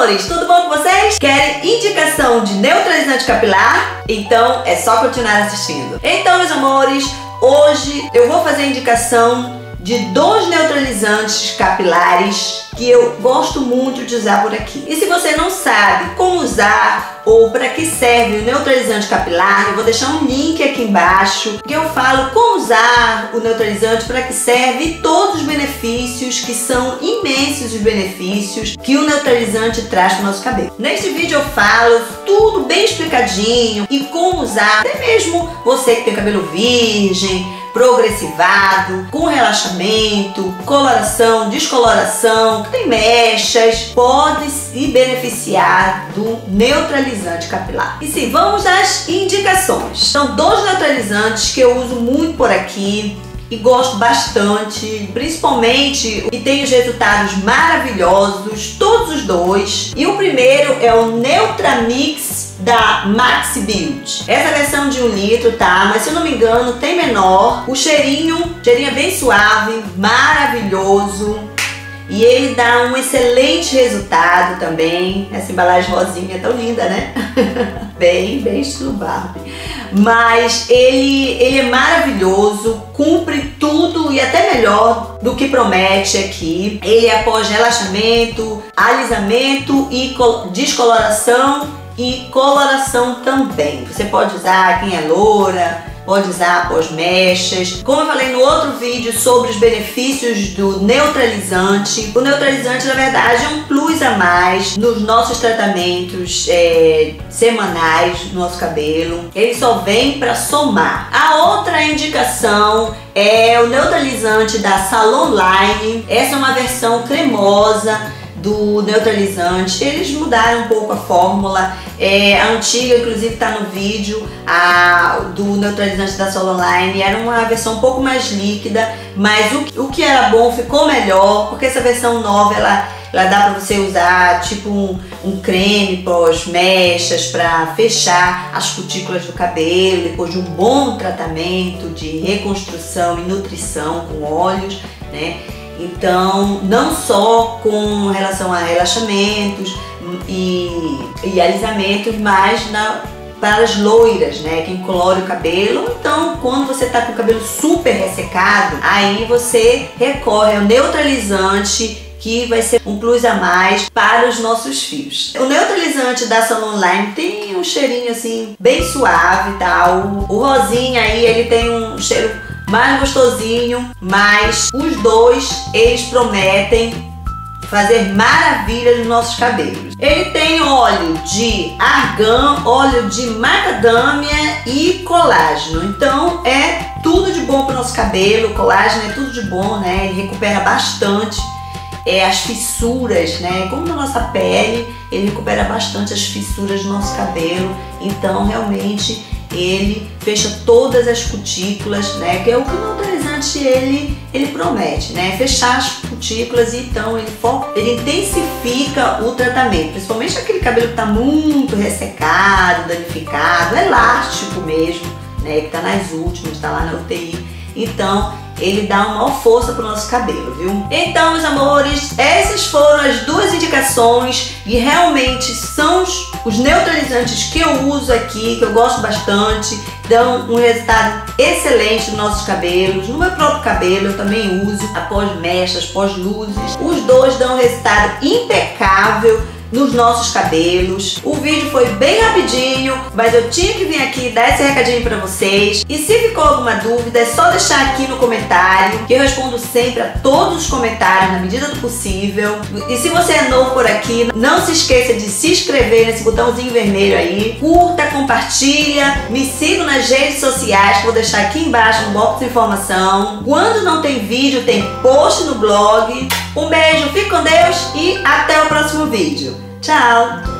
amores, tudo bom com vocês? Querem indicação de neutralizante capilar? Então é só continuar assistindo. Então, meus amores, hoje eu vou fazer indicação de dois neutralizantes capilares que eu gosto muito de usar por aqui. E se você não sabe como usar ou para que serve o neutralizante capilar, eu vou deixar um link aqui embaixo que eu falo como usar o neutralizante, para que serve e todos os benefícios que são imensos os benefícios que o neutralizante traz para o nosso cabelo. Neste vídeo eu falo tudo bem explicadinho e como usar, até mesmo você que tem cabelo virgem, progressivado, com relaxamento, coloração, descoloração, que tem mechas, pode se beneficiar do neutralizante capilar. E sim, vamos às indicações. São dois neutralizantes que eu uso muito por aqui e gosto bastante, principalmente e tem os resultados maravilhosos, todos os dois. E o primeiro é o Neutramix da Max Build. Essa versão de um litro, tá? Mas se eu não me engano, tem menor. O cheirinho, cheirinho é bem suave, maravilhoso. E ele dá um excelente resultado também. Essa embalagem rosinha é tão linda, né? bem, bem estilo Barbie. Mas ele, ele é maravilhoso, cumpre tudo e até melhor do que promete aqui. Ele é após relaxamento, alisamento e descoloração e coloração também. Você pode usar quem é loura, pode usar após mechas. Como eu falei no outro vídeo sobre os benefícios do neutralizante, o neutralizante na verdade é um plus a mais nos nossos tratamentos é, semanais do nosso cabelo. Ele só vem para somar. A outra indicação é o neutralizante da Salon Line. Essa é uma versão cremosa do neutralizante. Eles mudaram um pouco a fórmula. É, a antiga, inclusive, está no vídeo, a, do neutralizante da Sol Online. Era uma versão um pouco mais líquida, mas o, o que era bom ficou melhor, porque essa versão nova, ela, ela dá para você usar tipo um, um creme pós-mechas para fechar as cutículas do cabelo, depois de um bom tratamento de reconstrução e nutrição com óleos, né? Então, não só com relação a relaxamentos e, e alisamentos, mas na, para as loiras, né? Quem colore o cabelo. Então, quando você está com o cabelo super ressecado, aí você recorre ao neutralizante que vai ser um plus a mais para os nossos fios. O neutralizante da Salon Line tem um cheirinho assim bem suave, tá? O, o rosinha aí, ele tem um cheiro mais gostosinho, mas os dois eles prometem fazer maravilhas nos nossos cabelos. Ele tem óleo de argan, óleo de macadâmia e colágeno. Então é tudo de bom para o nosso cabelo. O colágeno é tudo de bom, né? Ele recupera bastante é, as fissuras, né? Como na nossa pele, ele recupera bastante as fissuras do nosso cabelo. Então realmente ele fecha todas as cutículas, né? Que é o que o neutralizante ele, ele promete, né? Fechar as cutículas e então ele, ele intensifica o tratamento, principalmente aquele cabelo que está muito ressecado, danificado, elástico mesmo, né? Que está nas últimas, está lá na UTI. Então, ele dá uma maior força para o nosso cabelo, viu? Então, meus amores, essas foram as duas indicações e realmente são os, os neutralizantes que eu uso aqui, que eu gosto bastante, dão um resultado excelente nos nossos cabelos, no meu próprio cabelo eu também uso após mechas, após luzes. Os dois dão um resultado impecável nos nossos cabelos. O vídeo foi bem rapidinho, mas eu tinha que vir aqui dar esse recadinho para vocês. E se ficou alguma dúvida, é só deixar aqui no comentário, que eu respondo sempre a todos os comentários na medida do possível. E se você é novo por aqui, não se esqueça de se inscrever nesse botãozinho vermelho aí, curta, compartilha, me siga nas redes sociais, que vou deixar aqui embaixo no box de informação. Quando não tem vídeo, tem post no blog. Um beijo, fique com Deus e até o próximo vídeo. Tchau!